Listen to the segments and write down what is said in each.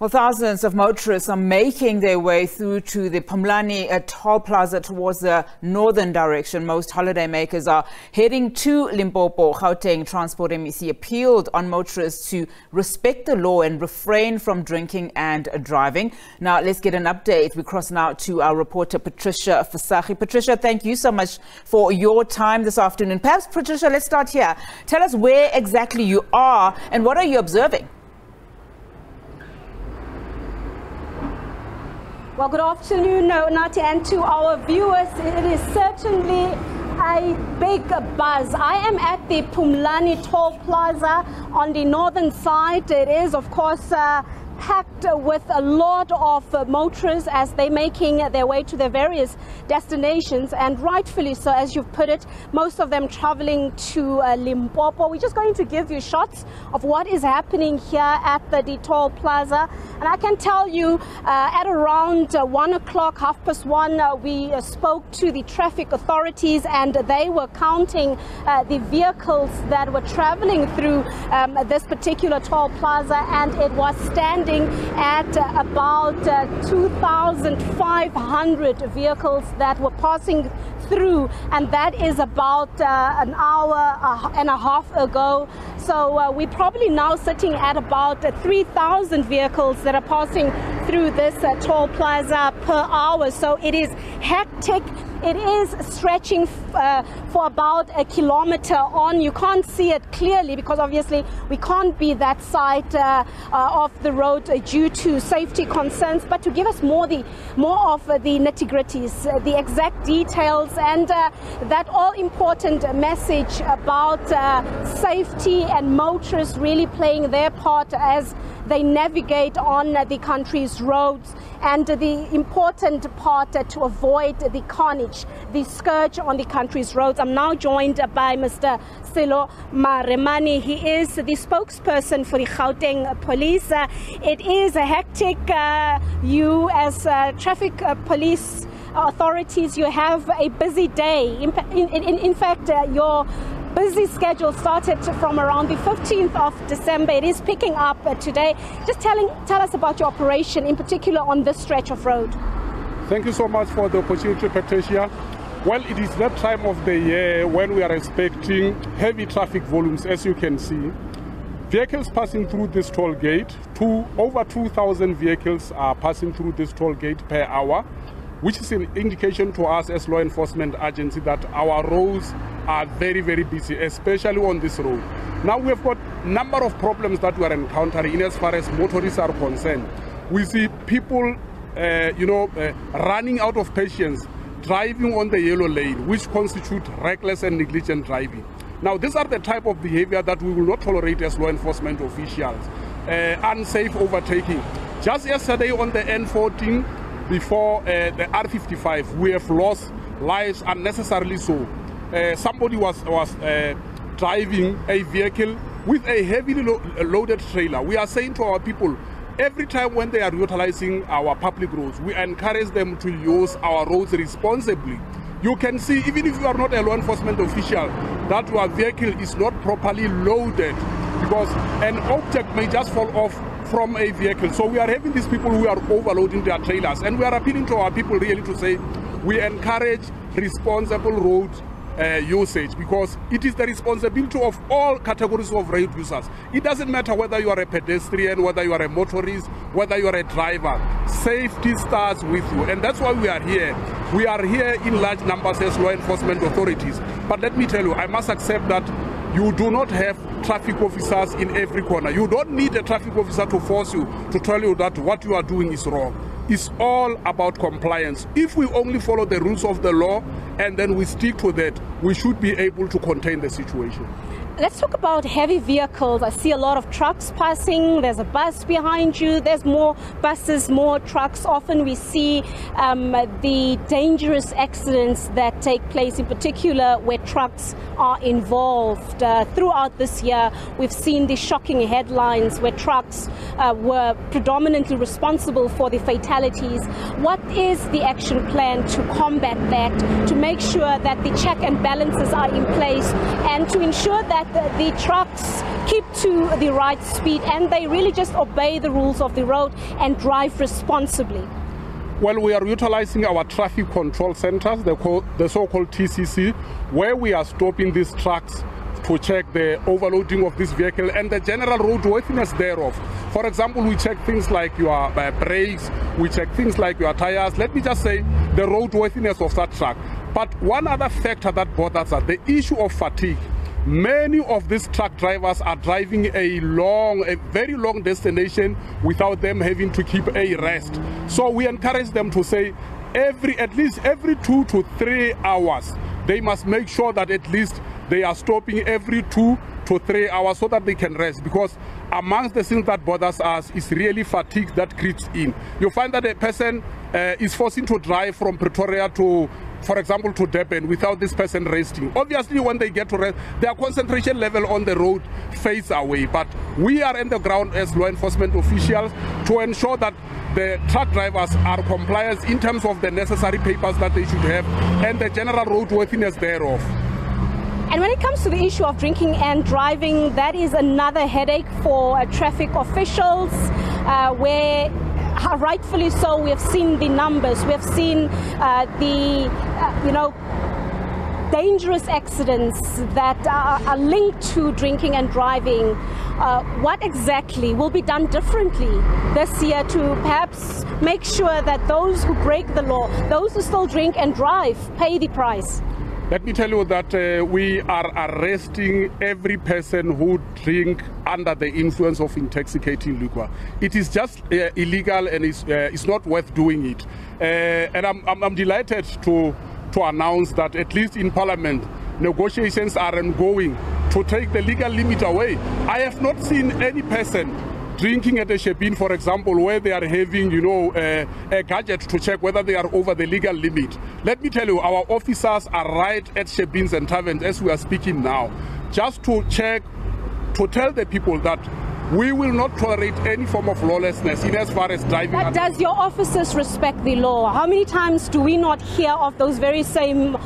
Well, thousands of motorists are making their way through to the Phumlani uh, toll plaza towards the northern direction. Most holidaymakers are heading to Limpopo. Gauteng Transport MEC appealed on motorists to respect the law and refrain from drinking and driving. Now, let's get an update. We cross now to our reporter, Patricia Visagie. Patricia, thank you so much for your time this afternoon. Perhaps, Patricia, let's start here. Tell us where exactly you are and what are you observing? Well, good afternoon, Nati, and to our viewers. It is certainly a big buzz. I am at the Phumlani Toll Plaza on the northern side. It is, of course, uh, packed with a lot of motorists as they're making their way to their various destinations, and rightfully so, as you've put it, most of them traveling to uh, Limpopo. We're just going to give you shots of what is happening here at the Toll Plaza, and I can tell you uh, at around uh, one o'clock, half past one, uh, we spoke to the traffic authorities, and they were counting the vehicles that were traveling through um, this particular toll plaza, and it was standing at about uh, 2,500 vehicles that were passing through, and that is about uh, an hour and a half ago. So uh, we're probably now sitting at about 3,000 vehicles that are passing through this uh, toll plaza per hour. So it is hectic. It is stretching uh, for about a kilometer on. You can't see it clearly because obviously we can't be that side uh, uh, of the road due to safety concerns. But to give us more the more of the nitty gritties, uh, the exact details, and uh, that all important message about uh, safety and motorists really playing their part as they navigate on the country's roads and the important part to avoid the carnage, the scourge on the country's roads. I'm now joined by Mr. Sello Maremane. He is the spokesperson for the Gauteng police. It is a hectic, uh, you as uh, traffic uh, police authorities, you have a busy day. In, in, in fact, uh, your busy schedule started from around the 15th of December. It is picking up uh, today. Just telling, tell us about your operation, in particular on this stretch of road. Thank you so much for the opportunity, Patricia. Well, it is that time of the year when we are expecting heavy traffic volumes, as you can see. Vehicles passing through this toll gate, two, over 2,000 vehicles are passing through this toll gate per hour, which is an indication to us as law enforcement agency that our roads are very, very busy, especially on this road. Now we have got a number of problems that we are encountering in as far as motorists are concerned. We see people, uh, you know, uh, running out of patience, driving on the yellow lane, which constitute reckless and negligent driving. Now, these are the type of behavior that we will not tolerate as law enforcement officials. Uh, unsafe overtaking. Just yesterday on the N14, before uh, the R55, we have lost lives unnecessarily so uh, somebody was, was uh, driving a vehicle with a heavily lo loaded trailer. We are saying to our people, every time when they are utilizing our public roads, we encourage them to use our roads responsibly. You can see, even if you are not a law enforcement official, that your vehicle is not properly loaded because an object may just fall off from a vehicle. So we are having these people who are overloading their trailers and we are appealing to our people really to say we encourage responsible road uh, usage because it is the responsibility of all categories of road users. It doesn't matter whether you are a pedestrian, whether you are a motorist, whether you are a driver. Safety starts with you, and that's why we are here. We are here in large numbers as law enforcement authorities. But let me tell you, I must accept that you do not have traffic officers in every corner. You don't need a traffic officer to force you to tell you that what you are doing is wrong. It's all about compliance. If we only follow the rules of the law and then we stick to that, we should be able to contain the situation. Let's talk about heavy vehicles. I see a lot of trucks passing. There's a bus behind you. There's more buses, more trucks. Often we see um, the dangerous accidents that take place, in particular where trucks are involved. Uh, throughout this year, we've seen the shocking headlines where trucks uh, were predominantly responsible for the fatalities. What is the action plan to combat that, to make sure that the check and balances are in place, and to ensure that the trucks keep to the right speed and they really just obey the rules of the road and drive responsibly? Well, we are utilizing our traffic control centers, the, the so-called TCC, where we are stopping these trucks to check the overloading of this vehicle and the general roadworthiness thereof. For example, we check things like your uh, brakes, we check things like your tires. Let me just say the roadworthiness of that truck. But one other factor that bothers us, the issue of fatigue. Many of these truck drivers are driving a long, a very long destination without them having to keep a rest. So we encourage them to say every, at least every two to three hours, they must make sure that at least they are stopping every two to three hours so that they can rest because amongst the things that bothers us is really fatigue that creeps in. You find that a person uh, is forcing to drive from Pretoria to for example, to Durban without this person resting. Obviously, when they get to rest, their concentration level on the road fades away. But we are in the ground as law enforcement officials to ensure that the truck drivers are compliant in terms of the necessary papers that they should have and the general roadworthiness thereof. And when it comes to the issue of drinking and driving, that is another headache for uh, traffic officials, uh, where rightfully so, we have seen the numbers, we have seen uh, the, uh, you know, dangerous accidents that are, are, linked to drinking and driving. Uh, what exactly will be done differently this year to perhaps make sure that those who break the law, those who still drink and drive, pay the price? Let me tell you that uh, we are arresting every person who drink under the influence of intoxicating liquor. It is just uh, illegal and it's, uh, it's not worth doing it. Uh, and I'm, I'm, I'm delighted to, to announce that at least in Parliament, negotiations are ongoing to take the legal limit away. I have not seen any person drinking at a Shebeen, for example, where they are having, you know, uh, a gadget to check whether they are over the legal limit. Let me tell you, our officers are right at Shebeens and taverns as we are speaking now, just to check, to tell the people that we will not tolerate any form of lawlessness in as far as driving. But does your officers respect the law? How many times do we not hear of those very same uh,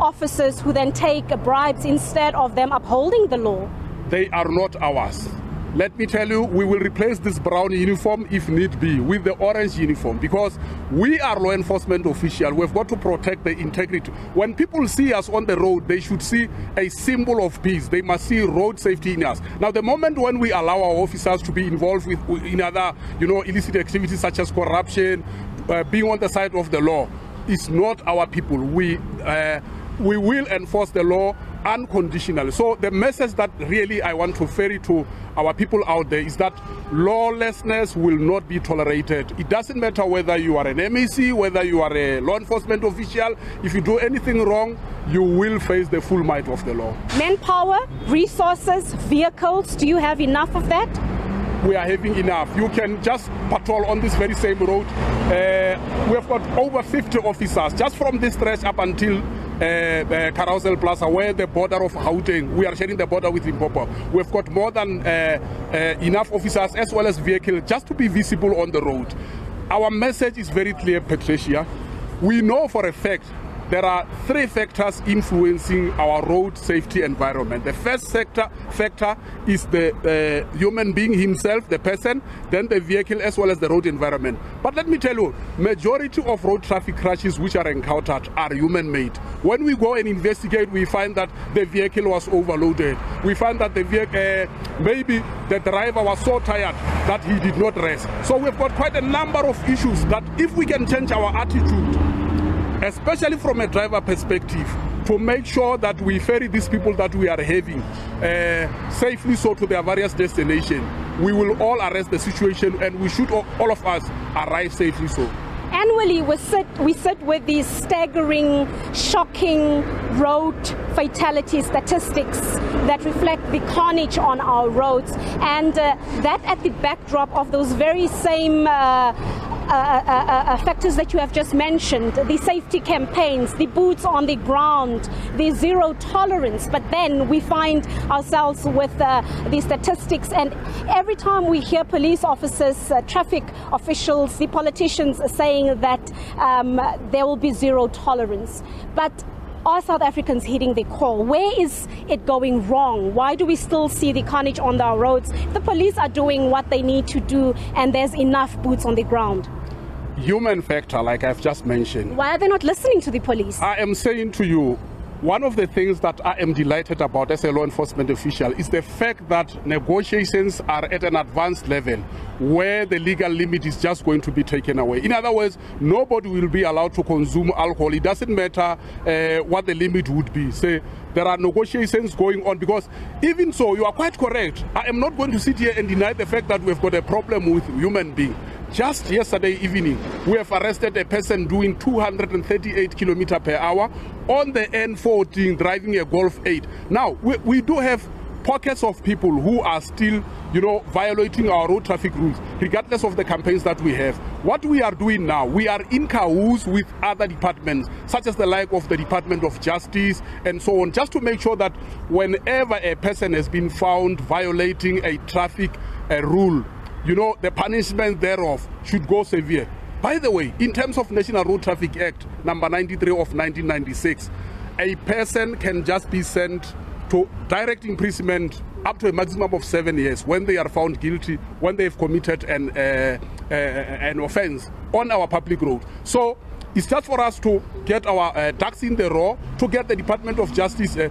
officers who then take bribes instead of them upholding the law? They are not ours. Let me tell you, we will replace this brown uniform if need be with the orange uniform because we are law enforcement officials. We've got to protect the integrity. When people see us on the road, they should see a symbol of peace. They must see road safety in us. Now, the moment when we allow our officers to be involved with in other, you know, illicit activities such as corruption, uh, being on the side of the law, it's not our people. We uh, we will enforce the law unconditionally. So the message that really I want to ferry to our people out there is that lawlessness will not be tolerated. It doesn't matter whether you are an MEC, whether you are a law enforcement official, if you do anything wrong, you will face the full might of the law. Manpower, resources, vehicles, do you have enough of that? we are having enough. You can just patrol on this very same road. Uh, we have got over 50 officers just from this stretch up until uh, uh, Carousel Plaza, where the border of Gauteng, we are sharing the border with Limpopo. We've got more than uh, uh, enough officers as well as vehicles just to be visible on the road. Our message is very clear, Patricia. We know for a fact there are three factors influencing our road safety environment. The first sector, factor is the uh, human being himself, the person, then the vehicle as well as the road environment. But let me tell you, majority of road traffic crashes which are encountered are human-made. When we go and investigate, we find that the vehicle was overloaded. We find that the vehicle, uh, maybe the driver was so tired that he did not rest. So we've got quite a number of issues that if we can change our attitude especially from a driver perspective, to make sure that we ferry these people that we are having uh, safely so to their various destinations. We will all arrest the situation and we should all, all of us arrive safely so. Annually, we sit, we sit with these staggering, shocking road fatality statistics that reflect the carnage on our roads, and uh, that at the backdrop of those very same uh, uh, uh, uh, factors that you have just mentioned, the safety campaigns, the boots on the ground, the zero tolerance. But then we find ourselves with uh, the statistics, and every time we hear police officers, uh, traffic officials, the politicians saying that um, there will be zero tolerance. But are South Africans hitting the call? Where is it going wrong? Why do we still see the carnage on our roads? The police are doing what they need to do, and there's enough boots on the ground. Human factor, like I've just mentioned. Why are they not listening to the police? I am saying to you, one of the things that I am delighted about as a law enforcement official is the fact that negotiations are at an advanced level where the legal limit is just going to be taken away. In other words, nobody will be allowed to consume alcohol. It doesn't matter uh, what the limit would be. Say, there are negotiations going on because even so, you are quite correct. I am not going to sit here and deny the fact that we've got a problem with human beings. Just yesterday evening, we have arrested a person doing 238 kilometer per hour on the N14 driving a Golf 8. Now, we, we do have pockets of people who are still, you know, violating our road traffic rules, regardless of the campaigns that we have. What we are doing now, we are in cahoots with other departments, such as the like of the Department of Justice and so on, just to make sure that whenever a person has been found violating a traffic uh, rule, you know, the punishment thereof should go severe. By the way, in terms of National Road Traffic Act number 93 of 1996, a person can just be sent to direct imprisonment up to a maximum of seven years when they are found guilty, when they have committed an, uh, uh, an offense on our public road. So it's just for us to get our uh, ducks in the row, to get the Department of Justice uh,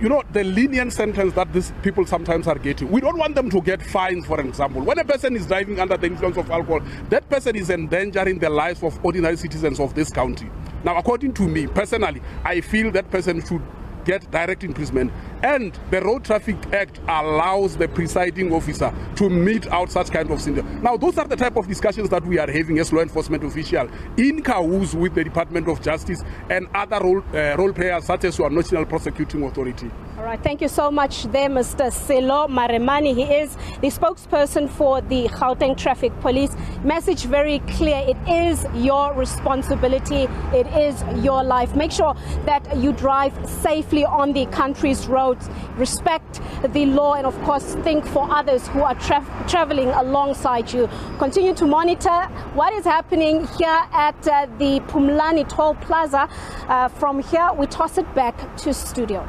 you know, the lenient sentence that these people sometimes are getting. We don't want them to get fines, for example. When a person is driving under the influence of alcohol, that person is endangering the lives of ordinary citizens of this county. Now, according to me, personally, I feel that person should get direct imprisonment. And the Road Traffic Act allows the presiding officer to mete out such kind of scenario. Now, those are the type of discussions that we are having as law enforcement official in cahoots with the Department of Justice and other role, uh, role players such as our National Prosecuting Authority. All right, thank you so much there, Mr. Sello Maremane. He is the spokesperson for the Gauteng Traffic Police. Message very clear. It is your responsibility. It is your life. Make sure that you drive safely on the country's roads. Respect the law and, of course, think for others who are tra traveling alongside you. Continue to monitor what is happening here at uh, the Phumlani Toll Plaza. Uh, from here, we toss it back to studio.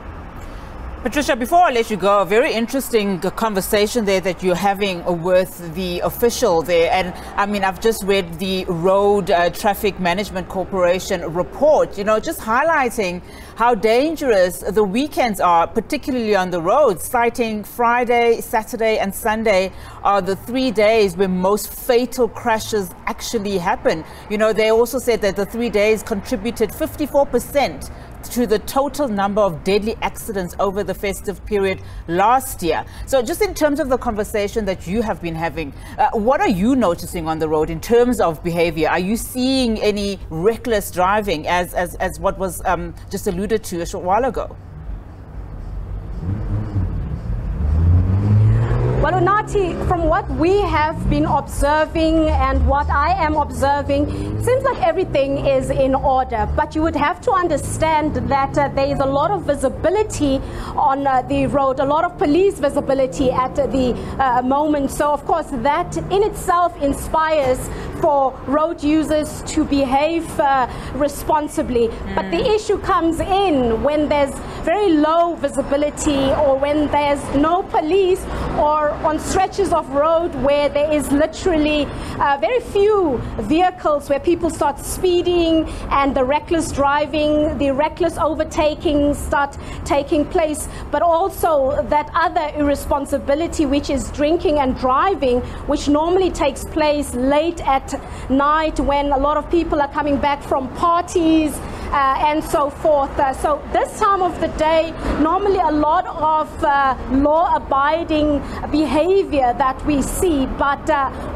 Patricia, before I let you go, a very interesting conversation there that you're having with the official there. And I mean, I've just read the Road uh, Traffic Management Corporation report, you know, just highlighting how dangerous the weekends are, particularly on the roads, citing Friday, Saturday, and Sunday are the three days where most fatal crashes actually happen. You know, they also said that the three days contributed 54 percent to the total number of deadly accidents over the festive period last year. So just in terms of the conversation that you have been having, uh, what are you noticing on the road in terms of behavior? Are you seeing any reckless driving as, as, as what was um, just alluded to a short while ago? Well, Unati, from what we have been observing and what I am observing, it seems like everything is in order. But you would have to understand that uh, there is a lot of visibility on uh, the road, a lot of police visibility at the uh, moment. So, of course, that in itself inspires for road users to behave uh, responsibly. Mm. But the issue comes in when there's very low visibility or when there's no police or on stretches of road where there is literally uh, very few vehicles where people start speeding and the reckless driving, the reckless overtaking start taking place, but also that other irresponsibility which is drinking and driving, which normally takes place late at night when a lot of people are coming back from parties and so forth. Uh, so this time of the day, normally a lot of uh, law-abiding behavior that we see, but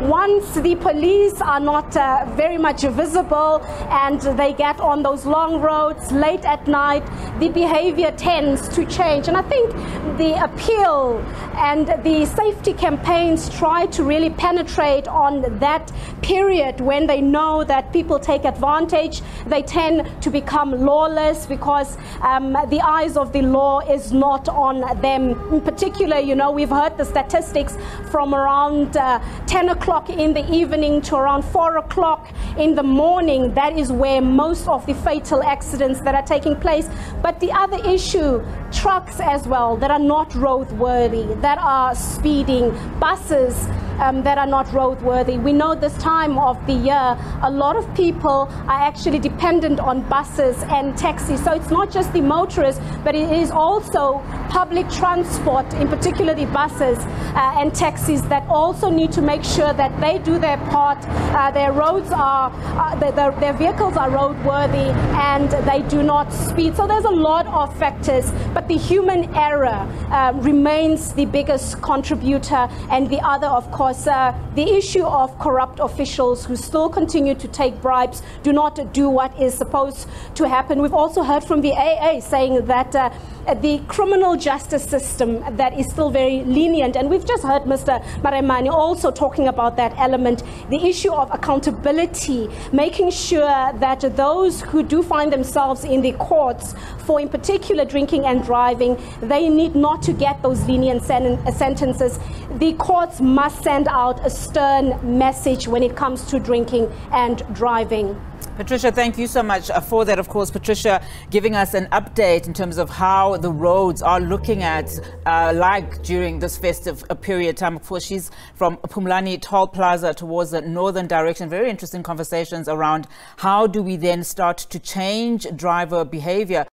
once the police are not very much visible and they get on those long roads late at night, the behavior tends to change. And I think the appeal and the safety campaigns try to really penetrate on that period when they know that people take advantage, they tend to be become lawless because um, the eyes of the law is not on them. In particular, you know, we've heard the statistics from around uh, 10 o'clock in the evening to around 4 o'clock in the morning. That is where most of the fatal accidents that are taking place. But the other issue, trucks as well that are not roadworthy, that are speeding, buses um, that are not roadworthy. We know this time of the year, a lot of people are actually dependent on buses and taxis. So it's not just the motorists, but it is also public transport, in particular the buses uh, and taxis, that also need to make sure that they do their part. Uh, their roads are, uh, the, the, their vehicles are roadworthy and they do not speed. So there's a lot of factors, but the human error uh, remains the biggest contributor, and the other, of course, course, uh, the issue of corrupt officials who still continue to take bribes, do not do what is supposed to happen. We've also heard from the AA saying that uh, Uh, the criminal justice system that is still very lenient, and we've just heard Mr. Maremane also talking about that element, the issue of accountability, making sure that those who do find themselves in the courts for, in particular, drinking and driving, they need not to get those lenient sen sentences. The courts must send out a stern message when it comes to drinking and driving. Patricia, thank you so much uh, for that. Of course, Patricia giving us an update in terms of how the roads are looking at, uh, like during this festive uh, period time. Of course, she's from Phumlani Toll Plaza towards the northern direction. Very interesting conversations around how do we then start to change driver behavior